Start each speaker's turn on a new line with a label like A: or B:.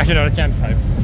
A: Actually, no, that's campsite.